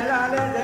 来了啊来了来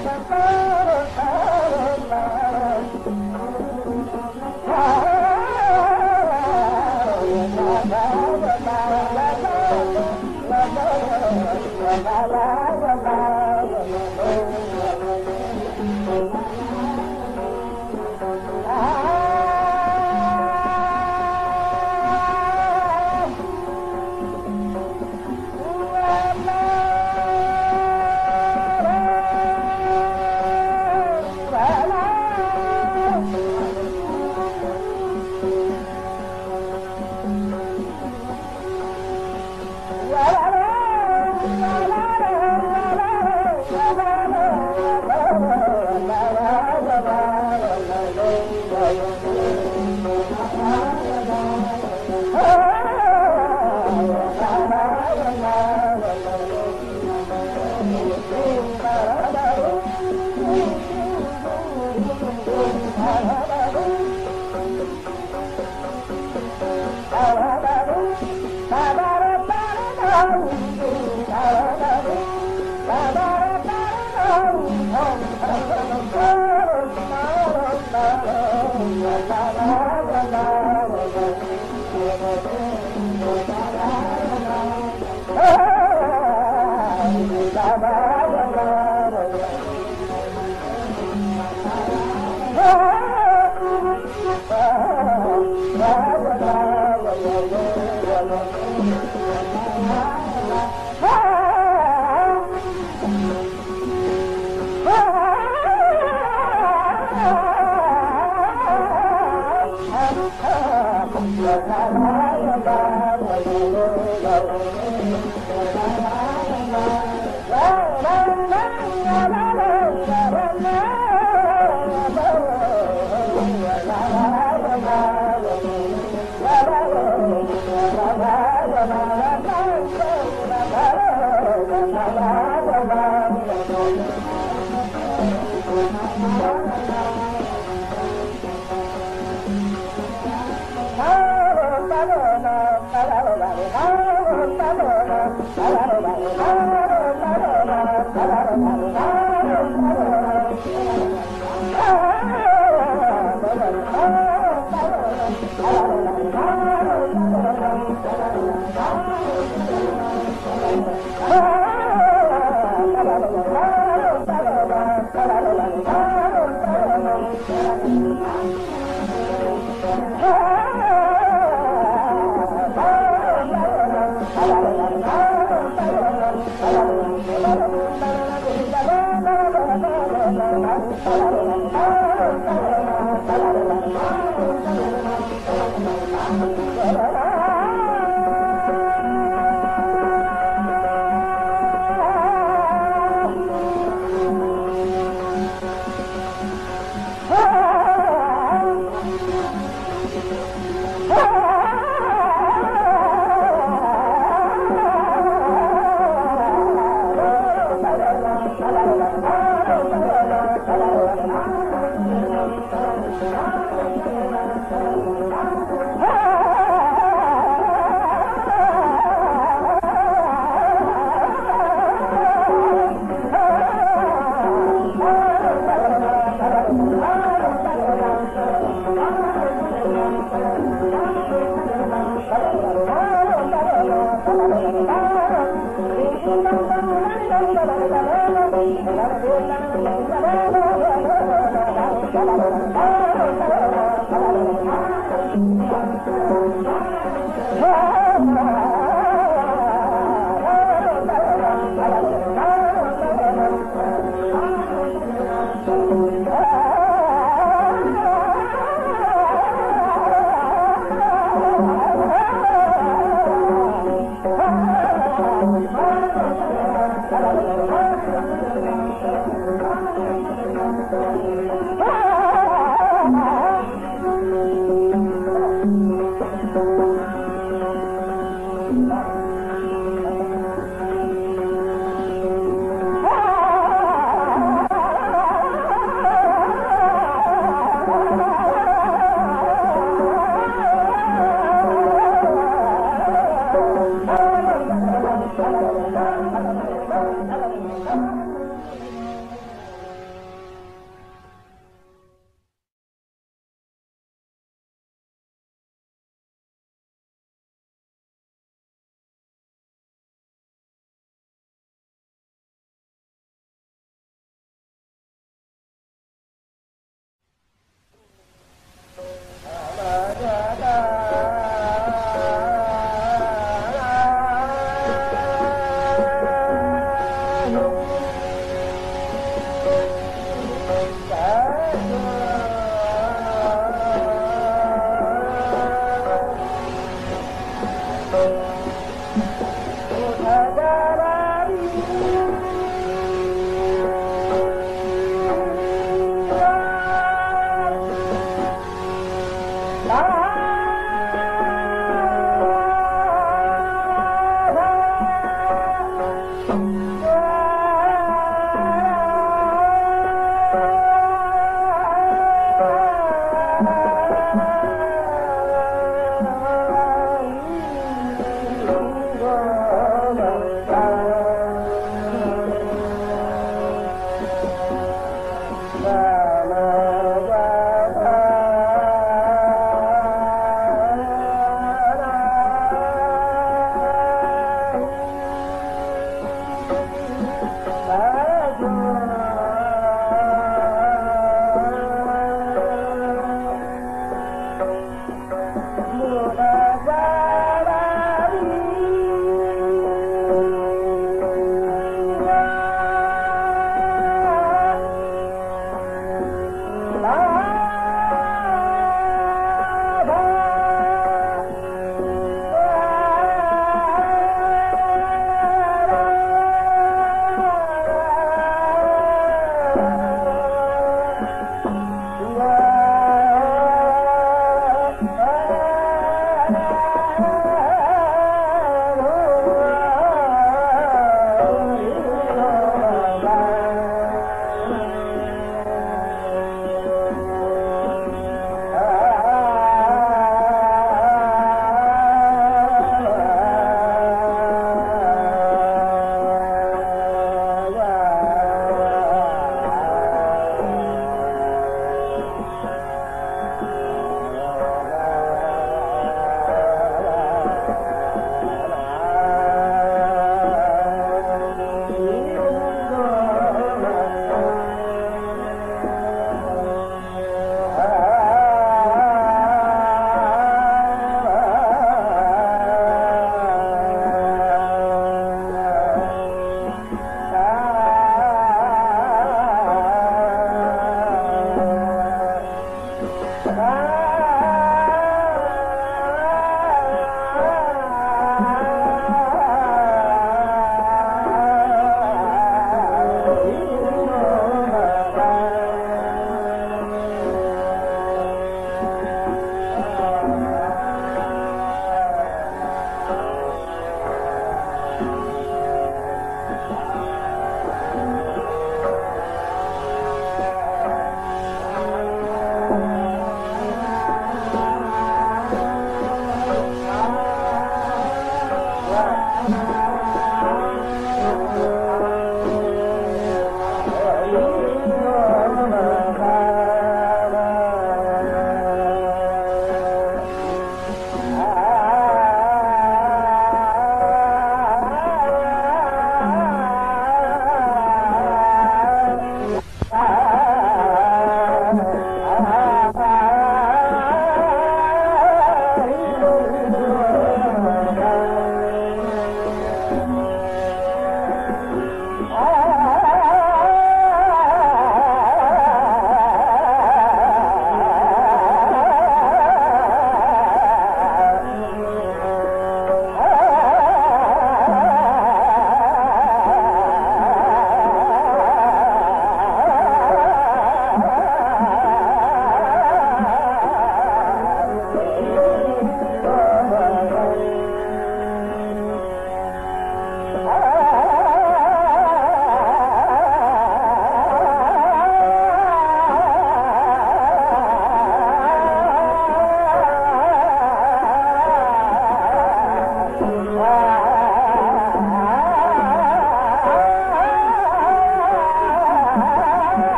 Oh,